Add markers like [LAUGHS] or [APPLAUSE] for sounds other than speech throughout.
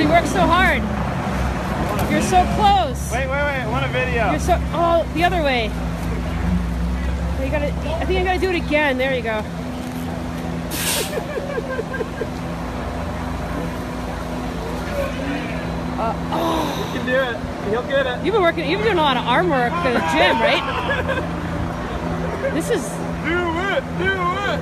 You work so hard. You're so close. Wait, wait, wait. I want a video. You're so. Oh, the other way. Oh, You gotta. I think I gotta do it again. There you go. [LAUGHS] Uh, oh. You can do it. You'll get it. You've been working. You've been doing a lot of arm work at the gym, right? [LAUGHS] This is. Do it. Do it.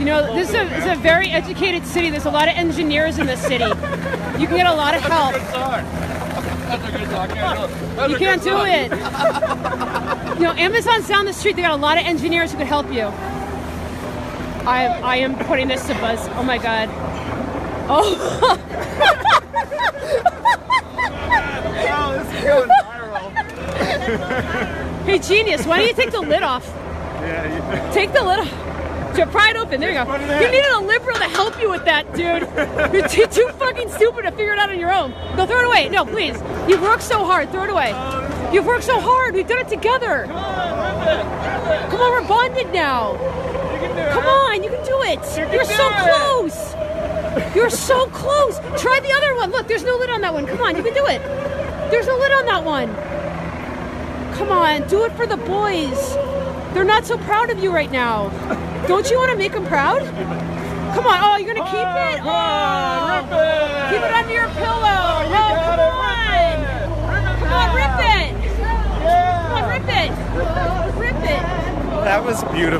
You know, this is a, is a very educated city. There's a lot of engineers in this city. You can get a lot of help. That's a good song. That's You can't do it. You know, Amazon's down the street. They got a lot of engineers who could help you. I I am putting this to buzz. Oh my god. Oh. This is going viral. hey, genius. Why don't you take the lid off? Yeah. You, Take the lid off. To pry it open. There you go. You needed a liberal to help you with that, dude. [LAUGHS] You're too, too fucking stupid to figure it out on your own. Go throw it away. No, please. You've worked so hard. Throw it away. You've worked so hard. We've done it together. come on. Come on, we're bonded now. You can do it. Come on, you can do it. You're so close. You're so close. Try the other one. Look, there's no lid on that one. Come on, you can do it. There's no lid on that one. Come on, do it for the boys. They're not so proud of you right now. Don't you want to make them proud? Come on. Oh, you're gonna keep it. Come on, Oh, rip it. keep it under your pillow. You Oh, come it. on. Rip it. Come on, rip it. Yeah. Come on, rip it. Rip it. That was beautiful.